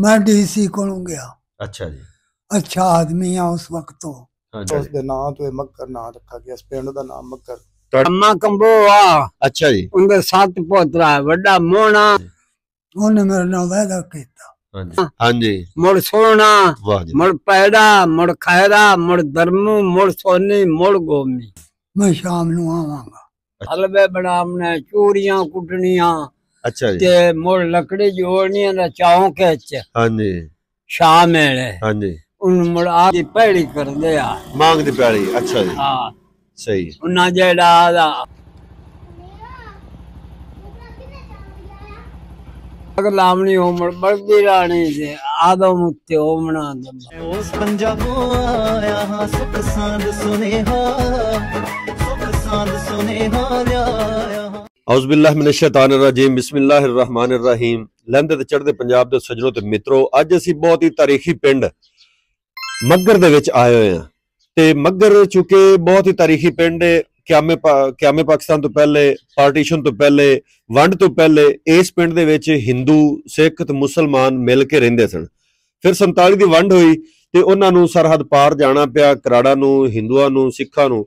میں D C کو گیا۔ اچھا جی۔ اچھا آدمی ہاں اس وقت تو۔ ہاں جی۔ اس دے نام تو مکر نام رکھا گیا اس پینڈ دا نام مکر۔ اما کمبوہ اچھا جی۔ ان دے سات پوترا ہے مونا انہوں نے نام وعدہ کیتا۔ ہاں جی۔, ہاں جی۔ مڑ سونا جی۔ مڑ پیڑا مڑ خیرا مڑ درمو مڑ سونی مڑ گومی۔ میں شام نو آواں گا۔ اچھا۔ حلوے بڑا ہم نے چوریاں کٹنیاں۔ ਅੱਛਾ ਜੀ। ਤੇ ਮੁੜ ਲੱਕੜੀ ਜੋੜਨੀ ਦਾ ਚੌਂਕ ਵਿੱਚ। ਹਾਂਜੀ। ਸ਼ਾਮ ਵੇਲੇ ਹਾਂਜੀ। ਉਹਨੂੰ ਮੁੜ ਆ ਦੀ ਪੈੜੀ ਕਰਦੇ ਆ। ਮੰਗ ਦੀ ਪੈੜੀ ਅੱਛਾ ਜੀ। ਹਾਂ। ਸਹੀ ਉਹਨਾਂ ਜਿਹੜਾ ਦਾ غلامی عمر بڑھتی رانی سے آدم تے اومنا اس پنجابو آیا ہاں سکھ ساند سنے ہاں سکھ ساند سنے ہاں ਰਜੀਮ, ਬਿਸਮਿਲ੍ਲਾਹਿਰ ਰਹਿਮਾਨਿਰ ਤੇ ਚੜ੍ਹਦੇ ਪੰਜਾਬ ਦੇ ਸੱਜਣੋ ਤੇ ਮਿੱਤਰੋ, ਅੱਜ ਅਸੀਂ ਬਹੁਤ ਹੀ ਤਾਰੀਖੀ ਪਿੰਡ ਮੱਗਰ ਦੇ ਵਿੱਚ ਆਏ ਹੋਏ ਹਾਂ। ਤੇ ਮੱਗਰ ਚੁੱਕੇ ਬਹੁਤ ਹੀ ਤਾਰੀਖੀ ਪਿੰਡ ਹੈ ਕਿਆਮੇ ਪਾ- ਕਿਆਮੇ ਪਾਕਿਸਤਾਨ ਤੋਂ ਪਹਿਲੇ, ਪਾਰਟੀਸ਼ਨ ਤੋਂ ਪਹਿਲੇ, ਵੰਡ ਤੋਂ ਪਹਿਲੇ, ਇਸ ਪਿੰਡ ਦੇ ਵਿੱਚ ਹਿੰਦੂ, ਸਿੱਖ ਤੇ ਮੁਸਲਮਾਨ ਮਿਲ ਕੇ ਰਹਿੰਦੇ ਸਨ। ਫਿਰ 47 ਦੀ ਵੰਡ ਹੋਈ ਤੇ ਉਹਨਾਂ ਨੂੰ ਸਰਹੱਦ ਪਾਰ ਜਾਣਾ ਪਿਆ, ਕਰਾੜਾ ਨੂੰ, ਹਿੰਦੂਆਂ ਨੂੰ, ਸਿੱਖਾਂ ਨੂੰ।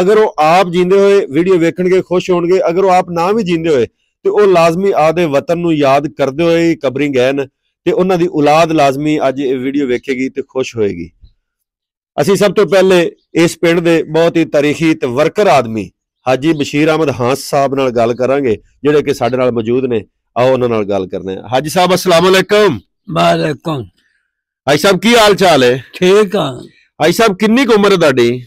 ਅਗਰ ਉਹ ਆਪ ਜਿੰਦੇ ਹੋਏ ਵੀਡੀਓ ਵੇਖਣਗੇ ਖੁਸ਼ ਹੋਣਗੇ ਅਗਰ ਉਹ ਆਪ ਨਾ ਵੀ ਜਿੰਦੇ ਹੋਏ ਤੇ ਉਹ ਲਾਜ਼ਮੀ ਆਦੇ ਵਤਨ ਨੂੰ ਯਾਦ ਕਰਦੇ ਹੋਏ ਹੀ ਕਬਰੀ ਗਏ ਨੇ ਤੇ ਉਹਨਾਂ ਦੀ ਔਲਾਦ ਲਾਜ਼ਮੀ ਅੱਜ ਇਹ ਵੀਡੀਓ ਵੇਖੇਗੀ ਤੇ ਖੁਸ਼ ਹੋਏਗੀ। ਅਸੀਂ ਸਭ ਤੋਂ ਪਹਿਲੇ ਇਸ ਪਿੰਡ ਦੇ ਬਹੁਤ ਹੀ ਤਾਰੀਖੀ ਤੇ ਵਰਕਰ ਆਦਮੀ ਹਾਜੀ ਬਸ਼ੀਰ ਅਹਿਮਦ ਹਾਂਸ ਸਾਹਿਬ ਨਾਲ ਗੱਲ ਕਰਾਂਗੇ ਜਿਹੜੇ ਕਿ ਸਾਡੇ ਨਾਲ ਮੌਜੂਦ ਨੇ। ਆਓ ਉਹਨਾਂ ਨਾਲ ਗੱਲ ਕਰਨੇ ਆ। ਹਾਜੀ ਸਾਹਿਬ ਅਸਲਾਮ ਅਲੈਕਮ। ਵਾਲੇਕੁਮ। ਹਾਜੀ ਸਾਹਿਬ ਕੀ ਹਾਲ ਚਾਲ ਹੈ? ਠੀਕ ਆ। ਹਾਜੀ ਸਾਹਿਬ ਕਿੰਨੀ ਕੁ ਉਮਰ ਹੈ ਤੁਹਾਡੀ?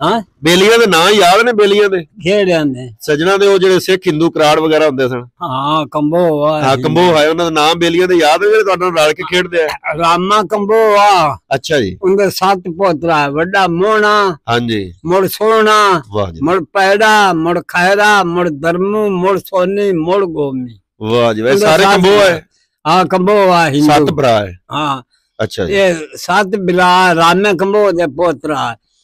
بےلیاں یاد نیلیاں درم سونی سات سات بلا رام کمبو پوترا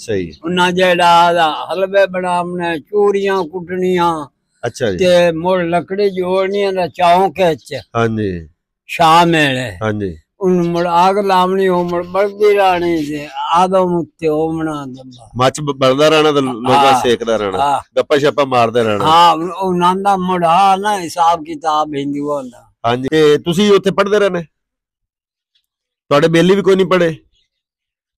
ਸਹੀ ਉਹਨਾਂ ਜਿਹੜਾ ਦਾ ਹਲਵੇ ਬਣਾਉਣੇ ਚੂਰੀਆਂ ਕੁੱਟਣੀਆਂ ਅੱਛਾ ਜੀ। ਤੇ ਮੁੜ ਲੱਕੜੀ ਜੋੜਨੀਆਂ ਦਾ ਚੌਂਕੇ ਚ ਹਾਂਜੀ। ਸ਼ਾਮ ਵੇਲੇ। ਹਾਂਜੀ। ਉਹਨੂੰ ਮੁੜ ਆਗ ਲਾਵਣੀ ਉਹ ਮੁੜ ਬਲਦੀ ਰਾਣੀ ਦੇ ਆਦਮ ਉੱਤੇ ਹੋਮਣਾ ਦੰਦਾ। ਮੱਚ ਬ- ਬਲਦਾ ਰਹਿਣਾ ਤੇ ਲੋਕਾਂ। ਸੇਕਦਾ ਰਹਿਣਾ ਗੱਪਾ ਛੱਪਾ ਮਾਰਦੇ ਰਹਿਣਾ ਹਾਂ ਉਹ ਨੰਦਾ ਮੁੜ ਆ ਨਾ ਹਿਸਾਬ ਕਿਤਾਬ ਹਿੰਦੂਆਂ ਦਾ। ਹਾਂਜੀ। ਤੇ ਤੁਸੀਂ ਉੱਥੇ ਪੜ੍ਹਦੇ ਰਹਿੰਦੇ? ਤੁਹਾਡੇ ਬੇਲੀ ਵੀ ਕੋਈ ਨਹੀਂ ਪੜ੍ਹੇ?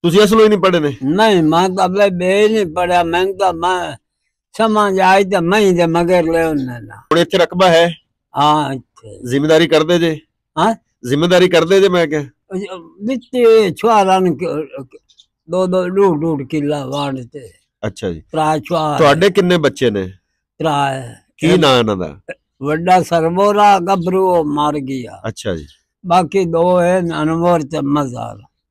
ਤੁਸੀਂ ਅਸਲੋਂ ਹੀ ਨਹੀਂ ਪੜ੍ਹੇ ਨੇ ਨਹੀਂ ਮੈਂ ਤਾਂ ਬੇ ਬੇ ਨਹੀਂ ਪੜਿਆ ਮੈਂ ਤਾਂ ਮੈਂ ਸਮਝ ਆਈ ਤਾਂ ਮੈਂ ਹੀ ਦੇ ਮਗਰ ਲੈ ਉਹਨਾਂ ਨਾ ਹੁਣ ਇੱਥੇ ਰਕਬਾ ਹੈ ਹਾਂ ਇੱਥੇ ਜ਼ਿੰਮੇਵਾਰੀ ਕਰਦੇ ਜੇ ਹਾਂ? ਜ਼ਿੰਮੇਵਾਰੀ ਕਰਦੇ ਜੇ ਮੈਂ ਕਿਹਾ ਦਿੱਤੇ ਛੁਆਰਾਂ ਨੂੰ ਕਿ- ਦੋ ਦੋ ਡੂਢ ਡੂਢ ਕਿੱਲਾ ਵਾਂਡ ਤੇ ਅੱਛਾ ਜੀ ਤਰਾ ਛੁਆਰ ਤੁਹਾਡੇ ਕਿੰਨੇ ਬੱਚੇ ਨੇ ਤਰਾ ਕੀ ਨਾਂ ਇਹਨਾਂ ਦਾ ਵੱਡਾ ਸਰਬੋਰਾ ਗੱਭਰੂ ਉਹ ਮਰ ਗਿਆ ਅੱਛਾ ਜੀ ਬਾਕੀ ਦੋ ਹੈ ਅਨਵਰ ਤੇ ਮਜ਼ਾਰ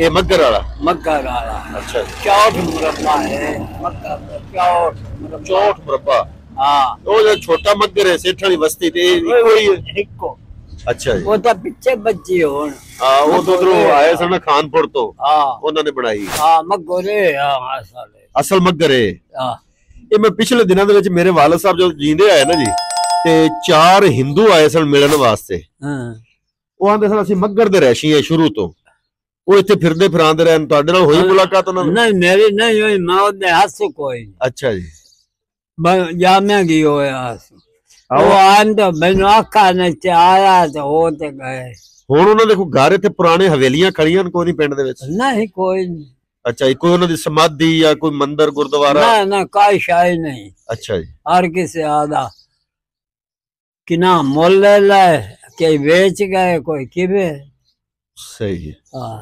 ਇਹ ਮੱਗਰ ਵਾਲਾ? ਮੱਕਾ ਵਾਲਾ। ਅੱਛਾ। ਚੌਥ ਮੁਰੱਬਾ ਹੈ। ਦਾ ਚੌਥ ਮੁਰੱਬਾ। ਚੌਥ ਮੁਰੱਬਾ? ਹਾਂ। ਉਹ ਜਿਹੜਾ ਛੋਟਾ ਮੱਗਰ ਹੈ ਸੇਠ ਵਾਲੀ ਬਸਤੀ ਤੇ ਇੱਕੋ ਹੀ ਹੈ? ਇੱਕੋ। ਅੱਛਾ ਜੀ। ਉਹ ਤਾਂ ਪਿੱਛੇ ਬੱਚੇ ਹੋਣ। ਹਾਂ ਉਹ ਤੋਂ ਉਧਰੋਂ ਆਏ ਸਨ ਖਾਨਪੁਰ ਤੋਂ। ਹਾਂ। ਉਹਨਾਂ ਨੇ ਬਣਾਈ। ਹਾਂ ਮਗੋਰੇ ਹਾਂ ਸਾਲੇ ਅਸਲ ਮੱਗਰ ਹੈ। ਹਾਂ। ਇਹ ਮੈਂ ਪਿਛਲੇ ਦਿਨਾਂ ਦੇ ਵਿੱਚ ਮੇਰੇ ਵਾਲਦ ਸਾਹਿਬ ਜਦੋਂ ਜੀਂਦੇ ਆਏ ਨਾ ਜੀ ਤੇ ਚਾਰ ਹਿੰਦੂ ਆਏ ਸਨ ਮਿਲਣ ਵਾਸਤੇ। ਹਾਂ। ਉਹ ਆਂਦੇ ਸਨ ਅਸੀਂ ਮੱਗਰ ਦੇ ਰਹਿਸ਼ੀ ਹਾਂ ਸ਼ੁਰੂ ਤੋਂ। ਉਹ ਇੱਥੇ ਫਿਰਦੇ ਫਿਰਾਂਦੇ ਰਹਿਣ ਤੁਹਾਡੇ ਨਾਲ ਹੋਈ ਮੁਲਾਕਾਤ ਉਹਨਾਂ ਨਾਲ ਨਹੀਂ ਮੇਰੀ ਨਹੀਂ ਹੋਈ ਮੈਂ ਉਹਦੇ ਹੱਥ ਕੋਈ ਅੱਛਾ ਜੀ ਮੈਂ ਜਾਮਿਆ ਗਈ ਹੋਇਆ ਸੀ ਆਹੋ। ਉਹ ਆਂਦ ਮੈਨੂੰ ਆਖਾ ਨੇ ਤੇ ਆਇਆ ਤੇ ਉਹ ਤੇ ਗਏ ਹੁਣ ਉਹਨਾਂ ਦੇ ਕੋਈ ਘਰ ਇੱਥੇ ਪੁਰਾਣੇ ਹਵੇਲੀਆਂ ਖੜੀਆਂ ਨੇ ਕੋਈ ਨਹੀਂ ਪਿੰਡ ਦੇ ਵਿੱਚ ਨਹੀਂ ਕੋਈ ਨਹੀਂ ਅੱਛਾ ਜੀ ਕੋਈ ਉਹਨਾਂ ਦੀ ਸਮਾਧੀ ਜਾਂ ਕੋਈ ਮੰਦਿਰ ਗੁਰਦੁਆਰਾ ਨਾ ਨਾ ਕੋਈ ਸ਼ਾਈ ਨਹੀਂ ਅੱਛਾ ਜੀ ਹਰ ਕਿਸੇ ਆਦਾ ਕਿ ਨਾ ਮੁੱਲ ਲੈ ਲੈ ਕਿ ਵੇਚ ਗਏ ਕੋਈ ਕਿਵੇਂ ਸਹੀ ਹੈ ਹਾਂ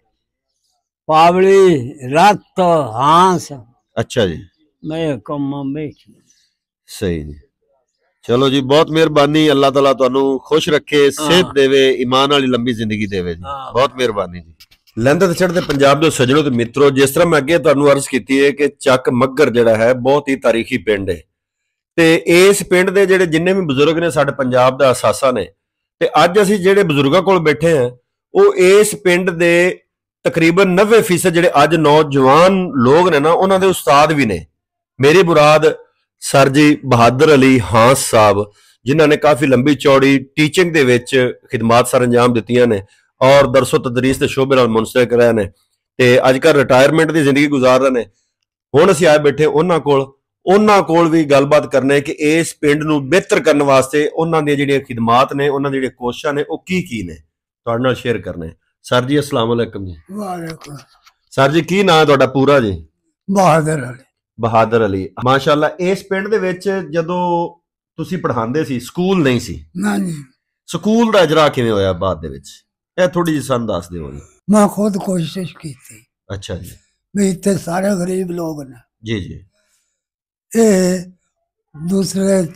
ਪਾਵਲੀ ਰਾਤ ਹਾਂਸ ਅੱਛਾ ਜੀ ਮੈਂ ਕੌਮਾਂ ਬੈਠੇ ਸਹੀ ਜੀ ਚਲੋ ਜੀ ਬਹੁਤ ਮਿਹਰਬਾਨੀ ਅੱਲਾਹ ਤਾਲਾ ਤੁਹਾਨੂੰ ਖੁਸ਼ ਰੱਖੇ ਸਿਹਤ ਦੇਵੇ ਈਮਾਨ ਵਾਲੀ ਲੰਬੀ ਜ਼ਿੰਦਗੀ ਦੇਵੇ ਜੀ ਹਾਂ। ਬਹੁਤ ਮਿਹਰਬਾਨੀ ਜੀ ਲੰਦਰ ਤੇ ਚੜ੍ਹਦੇ ਪੰਜਾਬ ਦੇ ਸੱਜਣੋ ਤੇ ਮਿੱਤਰੋ ਜਿਸ ਤਰ੍ਹਾਂ ਮੈਂ ਅੱਗੇ ਤੁਹਾਨੂੰ ਅਰਜ਼ ਕੀਤੀ ਹੈ ਕਿ ਚੱਕ ਮੱਗਰ ਜਿਹੜਾ ਹੈ ਬਹੁਤ ਹੀ ਤਾਰੀਖੀ ਪਿੰਡ ਹੈ ਤੇ ਇਸ ਪਿੰਡ ਦੇ ਜਿਹੜੇ ਜਿੰਨੇ ਵੀ ਬਜ਼ੁਰਗ ਨੇ ਸਾਡੇ ਪੰਜਾਬ ਦਾ ਅਸਾਸਾ ਨੇ ਤੇ ਅੱਜ ਅਸੀਂ ਜਿਹੜੇ ਬਜ਼ੁਰਗਾਂ ਕੋਲ ਬੈਠੇ ਹਾਂ ਉਹ ਇਸ ਪਿੰਡ ਦੇ ਤਕਰੀਬਨ 90% ਜਿਹੜੇ ਅੱਜ ਨੌਜਵਾਨ ਲੋਕ ਨੇ ਨਾ, ਉਹਨਾਂ ਦੇ ਉਸਤਾਦ ਵੀ ਨੇ। ਮੇਰੀ ਮੁਰਾਦ ਸਰ ਜੀ ਬਹਾਦਰ ਅਲੀ ਹਾਂਸ ਸਾਹਿਬ, ਜਿਨ੍ਹਾਂ ਨੇ ਕਾਫੀ ਲੰਬੀ ਚੌੜੀ ਟੀਚਿੰਗ ਦੇ ਵਿੱਚ ਖਿਦਮਤ ਸਰ ਅੰਜਾਮ ਦਿੱਤੀਆਂ ਨੇ ਔਰ ਦਰਸੋ ਤਦਰੀਸ ਦੇ ਸ਼ੋਬੇ ਨਾਲ ਮੁਨਸਲਿਕ ਰਹੇ ਨੇ। ਤੇ ਅੱਜ ਕੱਲ੍ਹ ਰਿਟਾਇਰਮੈਂਟ ਦੀ ਜ਼ਿੰਦਗੀ ਗੁਜ਼ਾਰ ਰਹੇ ਨੇ। ਹੁਣ ਅਸੀਂ ਆਏ ਬੈਠੇ ਉਹਨਾਂ ਕੋਲ ਉਹਨਾਂ ਕੋਲ ਵੀ ਗੱਲਬਾਤ ਕਰਨੇ ਕਿ ਇਸ ਪਿੰਡ ਨੂੰ ਬਿਹਤਰ ਕਰਨ ਵਾਸਤੇ ਉਹਨਾਂ ਦੀਆਂ ਜਿਹੜੀਆਂ ਖਿਦਮਤ ਨੇ, ਉਹਨਾਂ ਦੀਆਂ ਜਿਹੜੀਆਂ ਕੋਸ਼ਿਸ਼ਾਂ ਨੇ, ਉਹ ਕੀ ਕੀ ਨੇ, ਤੁਹਾਡੇ ਨਾਲ ਸ਼ੇਅਰ ਕਰਨੇ। ਸਰ ਜੀ ਅਸਲਾਮ ਅਲੈਕਮ ਜੀ। ਵਾਲੇਕੁਮ ਸਰ ਜੀ ਕੀ ਨਾਮ ਤੁਹਾਡਾ ਪੂਰਾ ਜੀ? ਬਹਾਦਰ ਅਲੀ। ਬਹਾਦਰ ਅਲੀ। ਮਾਸ਼ਾਅੱਲਾ ਇਸ ਪਿੰਡ ਦੇ ਵਿੱਚ ਜਦੋਂ ਤੁਸੀਂ ਪੜ੍ਹਾਉਂਦੇ ਸੀ ਸਕੂਲ ਨਹੀਂ ਸੀ? ਨਾ ਜੀ। ਸਕੂਲ ਦਾ ਇਜਰਾ ਕਿਵੇਂ ਹੋਇਆ ਬਾਅਦ ਦੇ ਵਿੱਚ? ਇਹ ਥੋੜੀ ਜਿਹੀ ਸਾਨੂੰ ਦੱਸ ਦਿਓ ਜੀ। ਮੈਂ ਖੁਦ ਕੋਸ਼ਿਸ਼ ਕੀਤੀ। ਅੱਛਾ ਜੀ। ਵੀ ਇੱਥੇ ਸਾਰੇ ਗਰੀਬ ਲੋਕ ਨੇ। ਜੀ ਜੀ। ਇਹ ਦੂਸਰੇ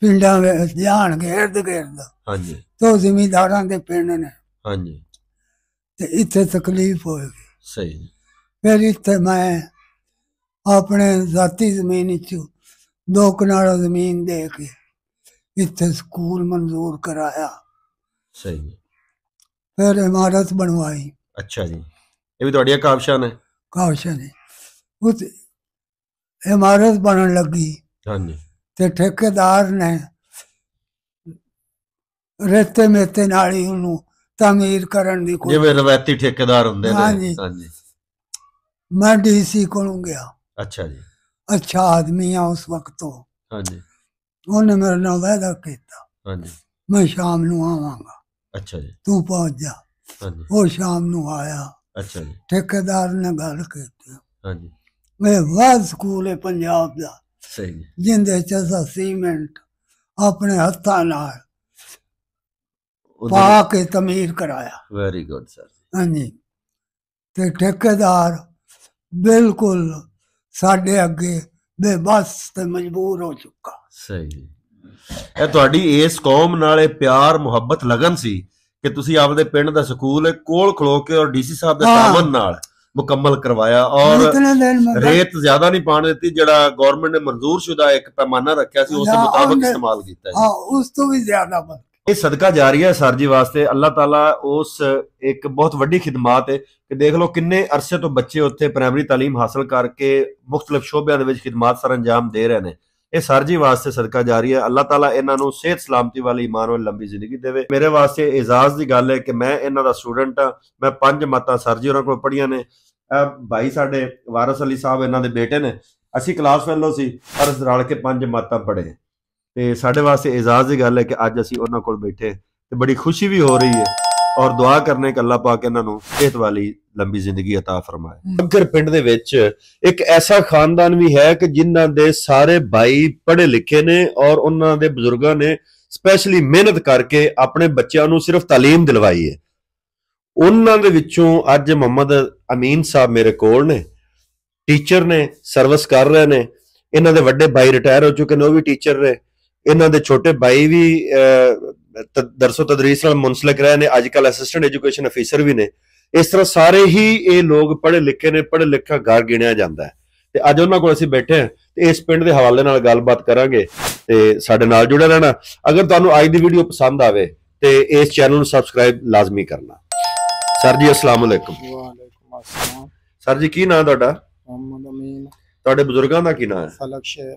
ਪਿੰਡਾਂ ਵਿੱਚ ਜਾਣਗੇ ਇਰਦ ਗਿਰਦ ਹਾਂਜੀ। ਤੋਂ ਜ਼ਿਮੀਂਦਾਰਾਂ ਦੇ ਪਿੰਡ ਨੇ। ਹਾਂਜੀ। ਤੇ ਇੱਥੇ ਤਕਲੀਫ ਹੋਏਗੀ ਸਹੀ ਫਿਰ ਇੱਥੇ ਮੈਂ ਆਪਣੇ ਜ਼ਾਤੀ ਜ਼ਮੀਨ ਵਿੱਚ ਦੋ ਕਨਾਲ ਜ਼ਮੀਨ ਦੇ ਕੇ ਇੱਥੇ ਸਕੂਲ ਮਨਜ਼ੂਰ ਕਰਾਇਆ। ਸਹੀ। ਫਿਰ ਇਮਾਰਤ ਬਣਵਾਈ। ਅੱਛਾ ਜੀ। ਇਹ ਵੀ ਤੁਹਾਡੀਆਂ ਕਾਬਸ਼ਾਂ ਨੇ? ਕਾਸ਼ਾ ਨੇ। ਉਸ ਇਮਾਰਤ ਬਣਨ ਲੱਗੀ। ਹਾਂਜੀ। ਤੇ ਠੇਕੇਦਾਰ ਨੇ ਰੇਤੇ ਮੇਤੇ ਨਾਲ ਹੀ ਉਹਨੂੰ ਤਾਮੀਰ ਕਰਨ ਦੀ ਕੋਈ ਜਿਵੇਂ ਰਵਾਇਤੀ ਠੇਕੇਦਾਰ ਹੁੰਦੇ ਨੇ। ਹਾਂਜੀ। ਹਾਂਜੀ। ਮੈਂ ਡੀਸੀ ਕੋਲੋਂ ਗਿਆ। ਅੱਛਾ ਜੀ। ਅੱਛਾ ਆਦਮੀ ਆ ਉਸ ਵਕਤ ਤੋਂ। ਹਾਂਜੀ। ਉਹਨੇ ਮੇਰੇ ਨਾਲ ਵਾਅਦਾ ਕੀਤਾ। ਹਾਂਜੀ। ਮੈਂ ਸ਼ਾਮ ਨੂੰ ਆਵਾਂਗਾ। ਅੱਛਾ ਜੀ। ਤੂੰ ਪਹੁੰਚ ਜਾ। ਹਾਂਜੀ। ਉਹ ਸ਼ਾਮ ਨੂੰ ਆਇਆ। ਅੱਛਾ ਜੀ। ਠੇਕੇਦਾਰ ਨੇ ਗੱਲ ਕੀਤੀ। ਹਾਂਜੀ। ਮੈਂ ਵਾਦ ਸਕੂਲ ਹੈ ਪੰਜਾਬ ਦਾ। ਸਹੀ ਜੀ। ਜਿੰਦੇ ਚ ਅਸਾਂ ਸੀਮੈਂਟ ਆਪਣੇ ਹੱਥਾਂ ਨਾਲ ਪਾ ਕੇ ਤਮੀਰ ਕਰਾਇਆ। ਵੈਰੀ ਗੁੱਡ ਸਰ ਹਾਂਜੀ। ਤੇ ਠੇਕੇਦਾਰ ਬਿਲਕੁਲ ਸਾਡੇ ਅੱਗੇ ਬੇਬਸ ਤੇ ਮਜਬੂਰ ਹੋ ਚੁੱਕਾ। ਸਹੀ। ਇਹ ਤੁਹਾਡੀ ਇਸ ਕੌਮ ਨਾਲ ਇਹ ਪਿਆਰ ਮੁਹੱਬਤ ਲਗਨ ਸੀ ਕਿ ਤੁਸੀਂ ਆਪਦੇ ਪਿੰਡ ਦਾ ਸਕੂਲ ਕੋਲ ਖਲੋ ਕੇ ਔਰ ਡੀਸੀ ਸਾਹਿਬ ਦੇ। ਤਾਮਨ ਨਾਲ ਮੁਕੰਮਲ ਕਰਵਾਇਆ ਔਰ ਰੇਤ ਜ਼ਿਆਦਾ ਨਹੀਂ ਪਾਣ ਦਿੱਤੀ ਜਿਹੜਾ ਗਵਰਨਮੈਂਟ ਨੇ ਮਨਜ਼ੂਰ ਸ਼ੁਦਾ ਇੱਕ ਪੈਮਾਨਾ ਰੱਖਿਆ ਸੀ ਉਸ ਦੇ ਮੁਤਾਬਕ ਇਸਤੇਮਾਲ ਕੀਤਾ ਜੀ। ਹਾਂ ਉਸ ਤੋਂ ਵੀ ਜ਼ਿਆਦਾ ਇਹ ਸਦਕਾ ਜਾਰੀ ਹੈ ਸਰ ਜੀ ਵਾਸਤੇ। ਅੱਲਾਹ ਤਾਲਾ ਉਸ ਇੱਕ ਬਹੁਤ ਵੱਡੀ ਖਿਦਮਤ ਹੈ ਕਿ ਦੇਖ ਲਓ ਕਿੰਨੇ ਅਰਸੇ ਤੋਂ ਬੱਚੇ ਉੱਥੇ ਪ੍ਰਾਇਮਰੀ ਤਾਲੀਮ ਹਾਸਲ ਕਰਕੇ ਮੁxtਲਫ ਸ਼ੋਬਿਆਂ ਦੇ ਵਿੱਚ ਖਿਦਮਤ ਸਰ ਅੰਜਾਮ ਦੇ ਰਹੇ ਨੇ। ਇਹ ਸਰ ਜੀ ਵਾਸਤੇ ਸਦਕਾ ਜਾਰੀ ਹੈ। ਅੱਲਾਹ ਤਾਲਾ ਇਹਨਾਂ ਨੂੰ ਸਿਹਤ ਸਲਾਮਤੀ ਵਾਲੀ ਇਮਾਨ ਵਾਲੀ ਲੰਬੀ ਜ਼ਿੰਦਗੀ ਦੇਵੇ। ਮੇਰੇ ਵਾਸਤੇ ਇਜਾਜ਼ ਦੀ ਗੱਲ ਹੈ ਕਿ ਮੈਂ ਇਹਨਾਂ ਦਾ ਸਟੂਡੈਂਟ ਆ ਮੈਂ ਪੰਜ ਮਾਤਾ ਸਰ ਜੀ ਉਹਨਾਂ ਕੋਲ ਪੜ੍ਹੀਆਂ ਨੇ। ਇਹ ਭਾਈ ਸਾਡੇ ਵਾਰਸ ਅਲੀ ਸਾਹਿਬ ਇਹਨਾਂ ਦੇ ਬੇਟੇ ਨੇ। ਅਸੀਂ ਕਲਾਸ ਫੈਲੋ ਸੀ, ਪਰ ਰਲ ਕੇ ਪੰਜ ਮਾਤਾ ਪੜ੍ਹੇ। ਤੇ ਸਾਡੇ ਵਾਸਤੇ ਇਜਾਜ਼ ਦੀ ਗੱਲ ਹੈ ਕਿ ਅੱਜ ਅਸੀਂ ਉਹਨਾਂ ਕੋਲ ਬੈਠੇ ਤੇ ਬੜੀ ਖੁਸ਼ੀ ਵੀ ਹੋ ਰਹੀ ਹੈ ਔਰ ਦੁਆ ਕਰਨੇ ਕਿ ਅੱਲਾਹ ਪਾਕ ਇਹਨਾਂ ਨੂੰ ਸਿਹਤ ਵਾਲੀ ਲੰਬੀ ਜ਼ਿੰਦਗੀ عطا ਫਰਮਾਏ ਬੱਗਰ ਪਿੰਡ ਦੇ ਵਿੱਚ ਇੱਕ ਐਸਾ ਖਾਨਦਾਨ ਵੀ ਹੈ ਕਿ ਜਿਨ੍ਹਾਂ ਦੇ ਸਾਰੇ ਭਾਈ ਪੜ੍ਹੇ ਲਿਖੇ ਨੇ ਔਰ ਉਹਨਾਂ ਦੇ ਬਜ਼ੁਰਗਾਂ ਨੇ ਸਪੈਸ਼ਲੀ ਮਿਹਨਤ ਕਰਕੇ ਆਪਣੇ ਬੱਚਿਆਂ ਨੂੰ ਸਿਰਫ ਤਾਲੀਮ ਦਿਲਵਾਈ ਹੈ ਉਹਨਾਂ ਦੇ ਵਿੱਚੋਂ ਅੱਜ ਮੁਹੰਮਦ ਅਮੀਨ ਸਾਹਿਬ ਮੇਰੇ ਕੋਲ ਨੇ ਟੀਚਰ ਨੇ ਸਰਵਿਸ ਕਰ ਰਹੇ ਨੇ ਇਹਨਾਂ ਦੇ ਵੱਡੇ ਭਾਈ ਰਿਟਾਇਰ ਹੋ ਚੁੱਕੇ ਨੇ ਉਹ ਵੀ ਟੀਚਰ ਨੇ ਇਹਨਾਂ ਦੇ ਛੋਟੇ ਭਾਈ ਵੀ ਦਰਸੋ ਤਦਰੀਸ ਨਾਲ ਮੁਨਸਲਕ ਰਹੇ ਨੇ ਅੱਜ ਕੱਲ ਅਸਿਸਟੈਂਟ ਐਜੂਕੇਸ਼ਨ ਅਫੀਸਰ ਵੀ ਨੇ। ਇਸ ਤਰ੍ਹਾਂ ਸਾਰੇ ਹੀ ਇਹ ਲੋਕ ਪੜ੍ਹੇ ਲਿਖੇ ਨੇ ਪੜ੍ਹੇ ਲਿਖਾ ਘਰ ਗਿਣਿਆ ਜਾਂਦਾ ਹੈ। ਤੇ ਅੱਜ ਉਹਨਾਂ ਕੋਲ ਅਸੀਂ ਬੈਠੇ ਹਾਂ ਤੇ ਇਸ ਪਿੰਡ ਦੇ ਹਵਾਲੇ ਨਾਲ ਗੱਲਬਾਤ ਕਰਾਂਗੇ ਤੇ ਸਾਡੇ ਨਾਲ ਜੁੜੇ ਰਹਿਣਾ। ਅਗਰ ਤੁਹਾਨੂੰ ਅੱਜ ਦੀ ਵੀਡੀਓ ਪਸੰਦ ਆਵੇ ਤੇ ਇਸ ਚੈਨਲ ਨੂੰ ਸਬਸਕ੍ਰਾਈਬ ਲਾਜ਼ਮੀ ਕਰਨਾ। ਸਰ ਜੀ ਅਸਲਾਮ ਅਲੈਕੁਮ। ਵਾਲੇਕੁਮ ਅਸਲਾਮ। ਸਰ ਜੀ ਕੀ ਨਾਮ ਤੁਹਾਡਾ? ਮੁਹੰਮਦ ਅਮੀਨ। ਤੁਹਾਡੇ ਬਜ਼ੁਰਗਾਂ ਦਾ ਕੀ ਨਾਮ ਹੈ? ਫਲਕ ਸ਼ੇਰ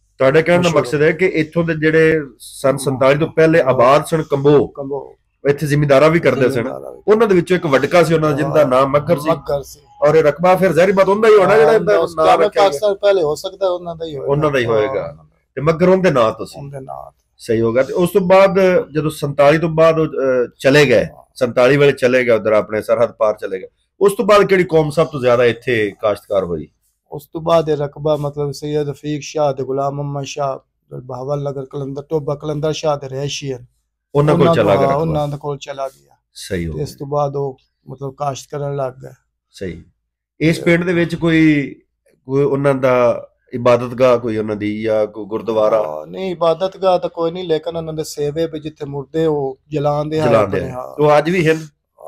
ਤੁਹਾਡੇ ਕਹਿਣ ਦਾ ਮਕਸਦ ਹੈ ਕਿ ਇੱਥੋਂ ਦੇ ਜਿਹੜੇ ਸਨ 47 ਤੋਂ ਪਹਿਲੇ ਆਬਾਦ ਸਨ ਕੰਬੋ। ਇੱਥੇ ਜ਼ਿਮੀਦਾਰਾ ਵੀ ਕਰਦੇ ਸਨ। ਉਹਨਾਂ ਦੇ ਵਿੱਚੋਂ ਇੱਕ ਵੱਡਕਾ ਸੀ ਉਹਨਾਂ ਦਾ ਜਿੰਦਾ ਨਾਮ ਮੱਗਰ ਸੀ। ਔਰ ਇਹ ਰਕਬਾ ਫਿਰ ਜ਼ਾਹਿਰ ਬਾਤ ਹੁੰਦਾ ਹੀ ਹੋਣਾ ਜਿਹੜਾ ਨਾਮ ਪਾਕਿਸਤਾਨ ਪਹਿਲੇ ਹੋ ਸਕਦਾ ਉਹਨਾਂ ਦਾ ਹੀ ਹੋਏਗਾ। ਉਹਨਾਂ ਦਾ ਹੀ ਹੋਏਗਾ। ਤੇ ਮੱਗਰ ਉਹਦੇ ਨਾਂ ਤੋਂ ਸੀ। ਉਹਦੇ ਨਾਂ। ਸਹੀ ਹੋਗਾ ਤੇ ਉਸ ਤੋਂ ਬਾਅਦ ਜਦੋਂ 47 ਤੋਂ ਬਾਅਦ ਚਲੇ ਗਏ 47 ਵਾਲੇ ਚਲੇ ਗਏ ਉਧਰ ਆਪਣੇ ਸਰਹੱਦ ਪਾਰ ਚਲੇ ਗਏ। ਉਸ ਤੋਂ ਬਾਅਦ ਕਿਹੜੀ ਕੌਮ ਸਭ ਤੋਂ ਜ਼ਿਆਦਾ ਇੱਥੇ ਕਾਸ਼ਤਕਾਰ ਹੋਈ? ਉਸ ਤੋਂ ਬਾਅਦ ਇਹ ਰਕਬਾ ਮਤਲਬ ਸੈयद ਰਫੀਕ ਸ਼ਾਹ ਤੇ ਗੁਲਾਮ ਮੁਹੰਮਦ ਸ਼ਾਹ ਬਹਾਵਲ ਨਗਰ ਕਲੰਦਰ ਟੋਬਾ ਕਲੰਦਰ ਸ਼ਾਹ ਦੇ ਰਹਿਸ਼ੀਅਨ ਉਹਨਾਂ ਕੋਲ ਚਲਾ ਗਿਆ ਉਹਨਾਂ ਦੇ ਕੋਲ ਚਲਾ ਗਿਆ। ਸਹੀ ਹੋ ਇਸ ਗਿਆ। ਤੋਂ ਬਾਅਦ ਉਹ ਮਤਲਬ ਕਾਸ਼ਤ ਕਰਨ ਲੱਗ ਗਏ। ਸਹੀ। ਇਸ ਪਿੰਡ ਦੇ ਵਿੱਚ ਕੋਈ ਕੋਈ ਉਹਨਾਂ ਦਾ ਇਬਾਦਤਗਾਹ ਕੋਈ ਉਹਨਾਂ ਦੀ ਜਾਂ ਕੋਈ ਗੁਰਦੁਆਰਾ? ਨਹੀਂ ਇਬਾਦਤਗਾਹ ਤਾਂ ਕੋਈ ਨਹੀਂ ਲੇਕਿਨ ਉਹਨਾਂ ਦੇ ਸੇਵੇ ਵੀ ਜਿੱਥੇ ਮੁਰਦੇ ਉਹ ਜਲਾਉਂਦੇ ਆ ਜਲਾਉਂਦੇ ਆਪਣੇ, ਆ ਹਾਂ। ਉਹ ਅੱਜ ਵੀ ਹਨ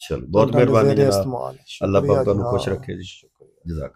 چلو بہت مہربانی اللہ پاک خوش رکھے۔ جی شکریہ جزاک